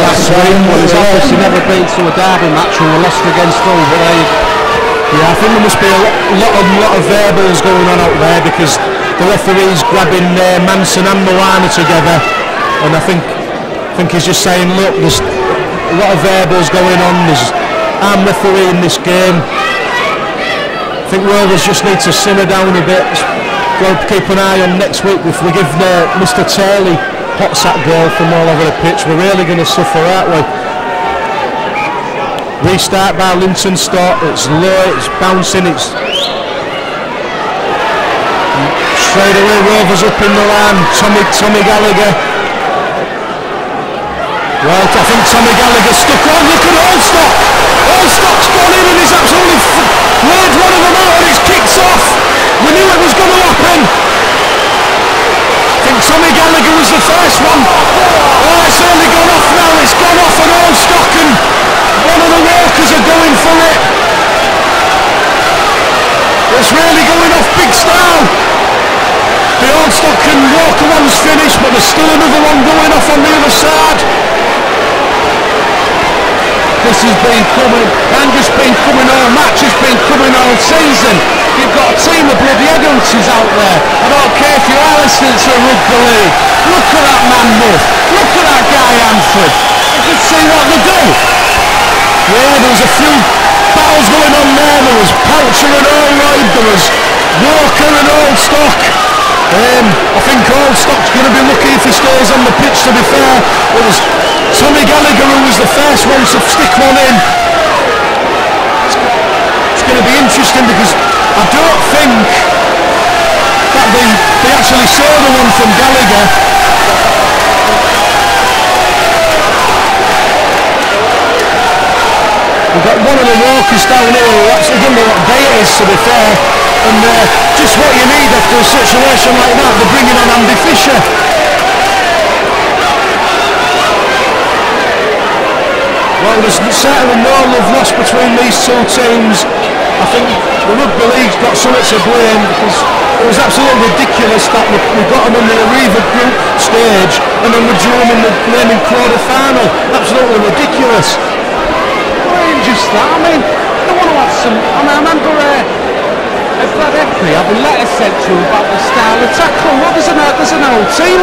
last week. Well, he's obviously never been to a derby match and we lost against Hull, but there you Yeah, I think there must be a lot of lot of verbals going on out there because the referee's grabbing uh, Manson and Moana together, and I think I think he's just saying, look, there's a lot of verbals going on. There's I'm refereeing this game. I think Rovers just need to simmer down a bit. Go keep an eye on next week if we give uh, Mr. Turley hot sack girl from all over the pitch. We're really going to suffer, aren't we? Restart by Lynton Stott. It's low, it's bouncing, it's straight away Rovers up in the line. Tommy Tommy Gallagher. Well, I think Tommy Gallagher stuck on. Look at Holdstock. Holdstock's gone in and he's absolutely f- laid one of them out and it's kicked off. We knew it was going to happen. I think Tommy Gallagher was the first one. Oh, it's only gone off now. It's gone off and Allstock and one of the walkers are going for it. It's really going off big style. The Holdstock and Walker one's finished, but there's still another one going off on the other side. This has been coming, and just been coming all match, it's been coming all season. You've got a team of bloody headhunters out there. I don't care if you are listening to rugby league. Look at that man Muff. Look at that guy Hanford. You can see what they do. Yeah, there was a few battles going on there. There was Poucher and was Walker and Holdstock. Um, I think Holdstock's going to be lucky if he stays on the pitch, to be fair. It was Tommy Gallagher who was the first one to stick one in. It's going to be interesting because I don't think that they, they actually saw the one from Gallagher. The walkers down here actually don't know what day it is to be fair. And uh, just what you need after a situation like that, they're bringing on Andy Fisher. Well, there's certainly no love lost between these two teams. I think the rugby league's got something to blame because it was absolutely ridiculous that we, we got them in the Arriva group stage and then we drew them in the naming quarter final. Absolutely ridiculous. Well, ain't just that. I mean, they want to have some. I mean, I remember uh, Brad Epley having letters sent to him about the style of tackle. What there's an, there's an old team